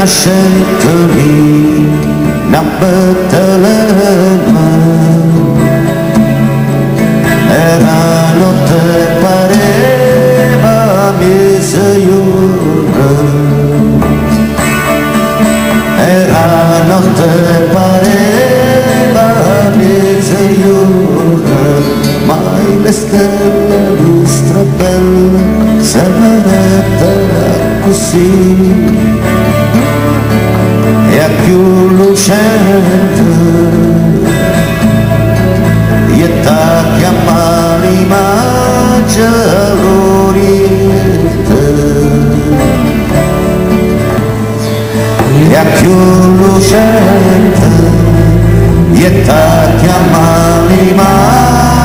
nascente lì, una bettelema, era notte pareva mise iurra, era notte pareva mise iurra, mai le stelle lustra belle, semeretta così, e a sento e attacca mani maggiorite e a più lucente e attacca mani maggiorite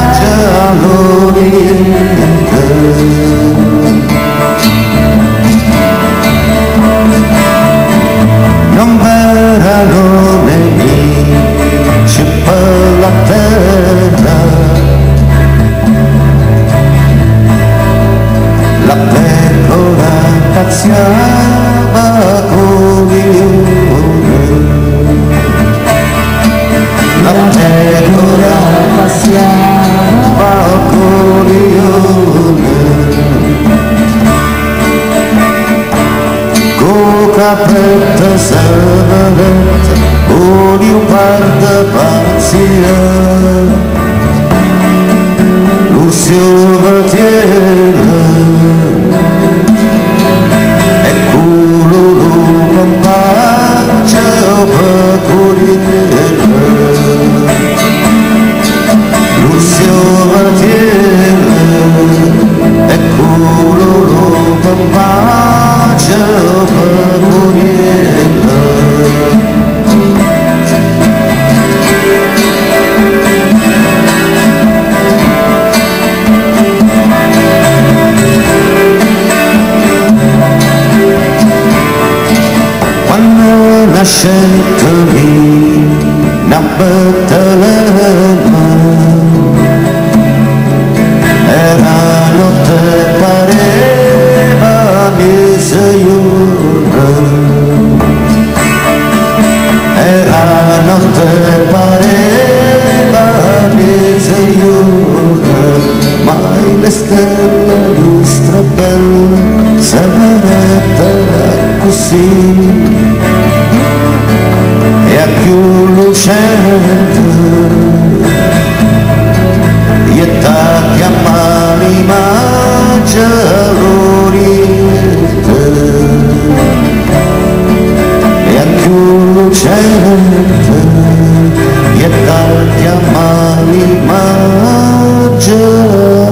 aperta e serra aperta con un par de pazzia. L'usione tiene e culo lo compaccia sem caminho na Batalhama era no te pareva misaiuna era no te pareva misaiuna mai l'estel Ya tak jamani majelis